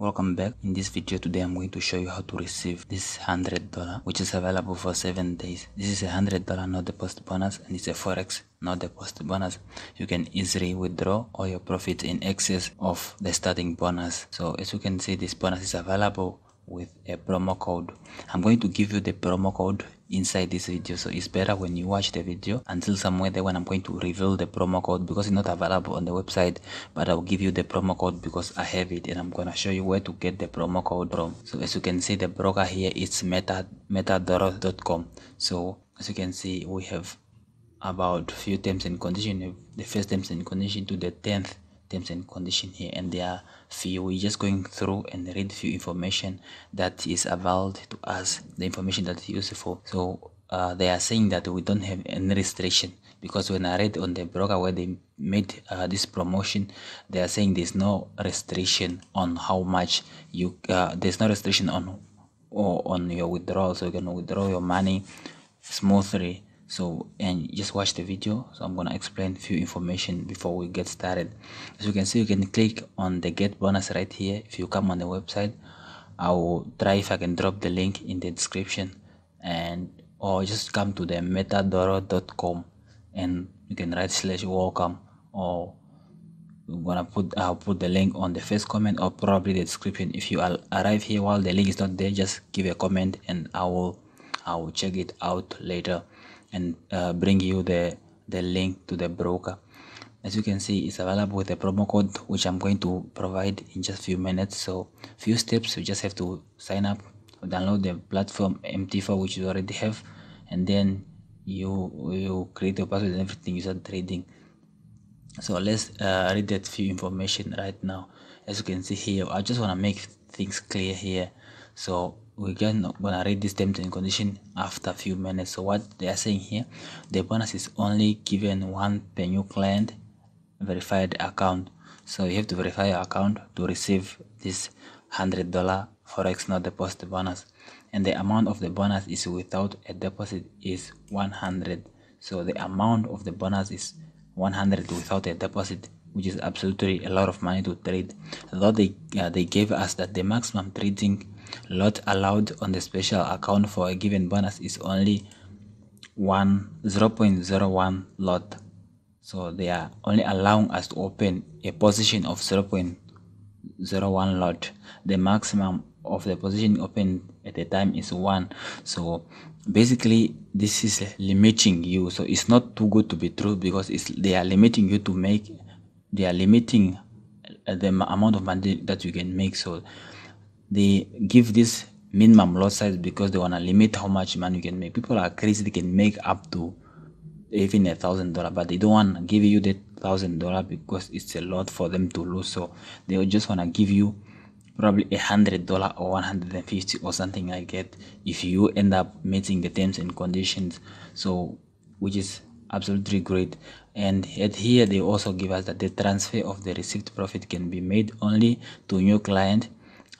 welcome back. In this video today i'm going to show you how to receive this hundred dollar which is available for seven days. This is a hundred dollar not deposit bonus and it's a forex not deposit bonus. You can easily withdraw all your profits in excess of the starting bonus. So as you can see this bonus is available with a promo code. I'm going to give you the promo code inside this video so it's better when you watch the video until somewhere there when i'm going to reveal the promo code because it's not available on the website but i'll give you the promo code because i have it and i'm gonna show you where to get the promo code from. So as you can see the broker here is meta metadoro.com so as you can see we have about few terms and condition. The first terms and condition to the 10th terms and condition here and there are few we're just going through and read few information that is available to us the information that is useful so uh, they are saying that we don't have any restriction because when I read on the broker where they made uh, this promotion, they are saying there's no restriction on how much you uh, there's no restriction on or on your withdrawal, so you can withdraw your money smoothly so and just watch the video. So i'm gonna explain few information before we get started. As you can see you can click on the get bonus right here. If you come on the website i will try if i can drop the link in the description. And or just come to the metadoro.com and you can write slash welcome or I'm gonna put I'll put the link on the first comment or probably the description. If you arrive here while the link is not there just give a comment and I will I will check it out later and uh, bring you the the link to the broker. As you can see it's available with a promo code which i'm going to provide in just a few minutes. So few steps you just have to sign up download the platform mt4 which you already have and then you you create your password and everything you start trading. So let's uh, read that few information right now. As you can see here i just want to make things clear here. So we're gonna read this terms and condition after a few minutes. So what they are saying here the bonus is only given one per new client verified account. So you have to verify your account to receive this hundred dollar forex not deposit bonus. And the amount of the bonus is without a deposit is 100 so the amount of the bonus is 100 without a deposit which is absolutely a lot of money to trade. Although they uh, they gave us that the maximum trading lot allowed on the special account for a given bonus is only 1 0.01 lot. So they are only allowing us to open a position of 0.01 lot. The maximum of the position open at the time is 1 so basically this is limiting you. So it's not too good to be true because it's they are limiting you to make they are limiting uh, the amount of money that you can make. So they give this minimum lot size because they want to limit how much money you can make. People are crazy they can make up to even a thousand dollar but they don't want to give you that thousand dollar because it's a lot for them to lose. So they just want to give you probably a hundred dollar or 150 or something like that if you end up meeting the terms and conditions. So which is absolutely great. And at here they also give us that the transfer of the received profit can be made only to new client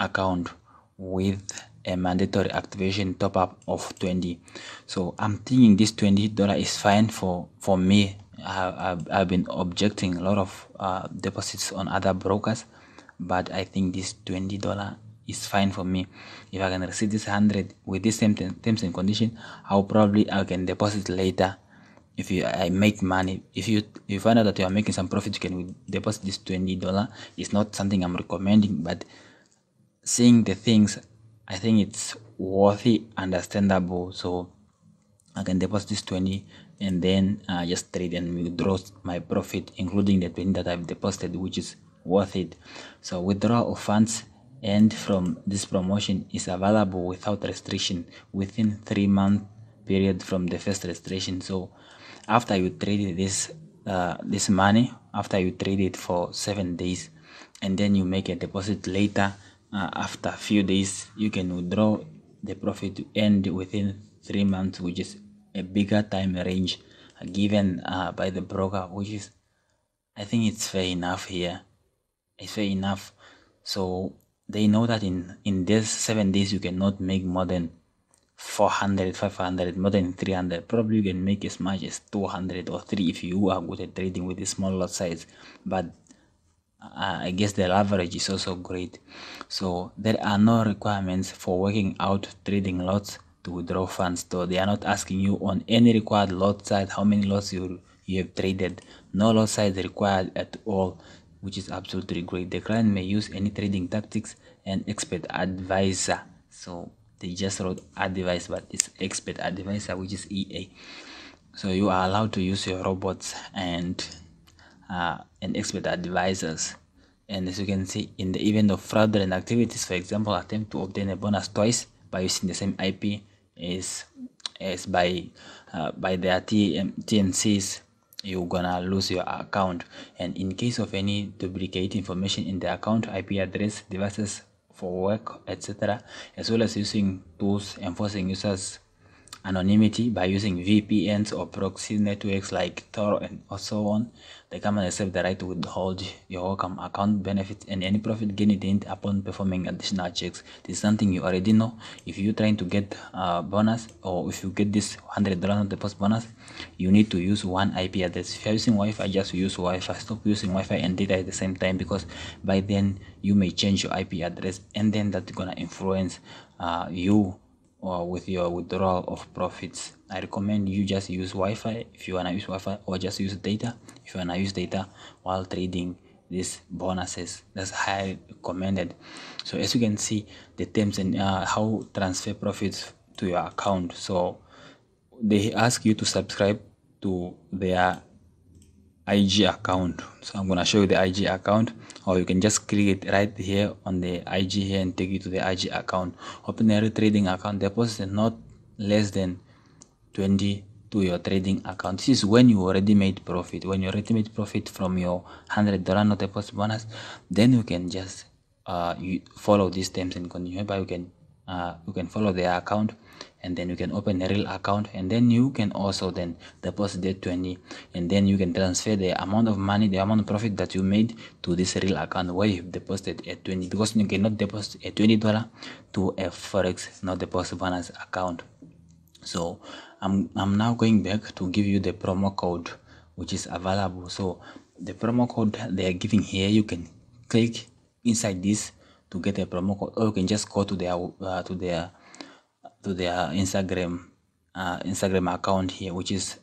account with a mandatory activation top up of 20 so i'm thinking this 20 dollar is fine for for me. I, have I've been objecting a lot of uh, deposits on other brokers but i think this 20 dollar is fine for me. If i can receive this 100 with the same terms and condition i'll probably i can deposit later. If you i make money if you if you find out that you are making some profit you can deposit this 20 dollar. It's not something i'm recommending but seeing the things i think it's worthy understandable. So i can deposit this 20 and then uh, just trade and withdraw my profit including the 20 that i've deposited which is worth it. So withdrawal of funds and from this promotion is available without restriction within three month period from the first registration. So after you trade this uh, this money after you trade it for seven days and then you make a deposit later uh, after a few days you can withdraw the profit to end within three months which is a bigger time range uh, given uh, by the broker which is i think it's fair enough here. It's fair enough. So they know that in in these seven days you cannot make more than 400 500 more than 300 probably you can make as much as 200 or 3 if you are good at trading with a small lot size. But Uh, I guess the leverage is also great. So there are no requirements for working out trading lots to withdraw funds. So they are not asking you on any required lot size how many lots you you have traded. No lot size required at all, which is absolutely great. The client may use any trading tactics and expert advisor. So they just wrote advice, but it's expert advisor, which is EA. So you are allowed to use your robots and uh, and expert advisors. And as you can see, in the event of fraudulent activities, for example, attempt to obtain a bonus twice by using the same IP is as by uh, by their TM, TNCs, you're gonna lose your account. And in case of any duplicate information in the account, IP address, devices for work, etc., as well as using tools enforcing users anonymity by using VPNs or proxy networks like Tor and so on. The company accepts the right to withhold your welcome account benefits and any profit gained upon performing additional checks. This is something you already know. If you're trying to get a bonus or if you get this $100 on the post bonus, you need to use one IP address. If you're using Wi-Fi, just use Wi-Fi. Stop using Wi-Fi and data at the same time because by then you may change your IP address and then that's gonna influence uh, you or with your withdrawal of profits. I recommend you just use wi-fi if you want to use wi-fi or just use data if you want to use data while trading these bonuses. That's highly recommended. So as you can see the terms and uh, how transfer profits to your account. So they ask you to subscribe to their IG account. So I'm gonna show you the IG account or you can just click it right here on the IG here and take you to the IG account. Open a trading account, deposit not less than 20 to your trading account. This is when you already made profit. When you already made profit from your hundred dollar not deposit bonus, then you can just uh you follow these terms and conditions. But you can uh you can follow their account and then you can open a real account and then you can also then deposit the 20 and then you can transfer the amount of money the amount of profit that you made to this real account where you deposited a 20 because you cannot deposit a 20 dollar to a forex not deposit bonus account. So i'm i'm now going back to give you the promo code which is available. So the promo code they are giving here you can click inside this to get a promo code or you can just go to their uh, to their to their Instagram uh, Instagram account here, which is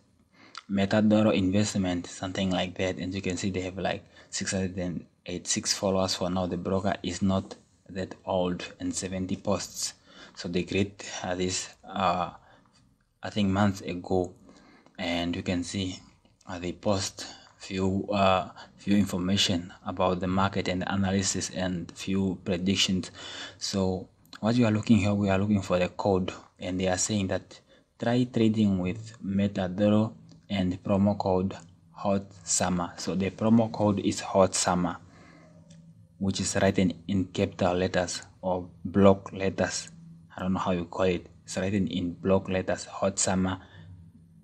Metadoro Investment, something like that. And you can see they have like 686 followers for now. The broker is not that old and 70 posts. So they create uh, this, uh, I think months ago, and you can see uh, they post few uh, few information about the market and analysis and few predictions. So what you are looking here we are looking for the code and they are saying that try trading with metadoro and promo code hot summer. So the promo code is hot summer which is written in capital letters or block letters. I don't know how you call it. It's written in block letters hot summer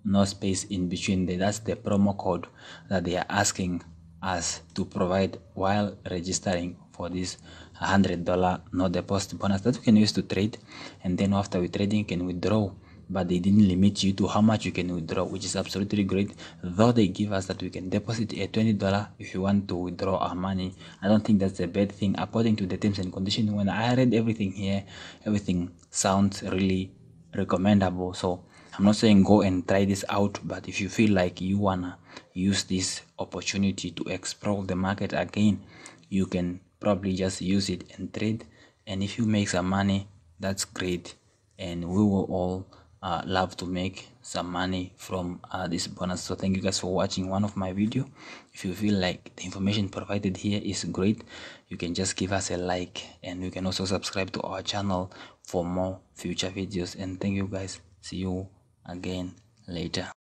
no space in between that's the promo code that they are asking us to provide while registering for this hundred dollar no deposit bonus that we can use to trade. And then after we trading can withdraw. But they didn't limit you to how much you can withdraw which is absolutely great. Though they give us that we can deposit a 20 dollar if you want to withdraw our money. I don't think that's a bad thing. According to the terms and conditions when i read everything here everything sounds really recommendable. So i'm not saying go and try this out but if you feel like you wanna use this opportunity to explore the market again you can probably just use it and trade. And if you make some money that's great. And we will all uh, love to make some money from uh, this bonus. So thank you guys for watching one of my video. If you feel like the information provided here is great you can just give us a like. And you can also subscribe to our channel for more future videos. And thank you guys. See you again later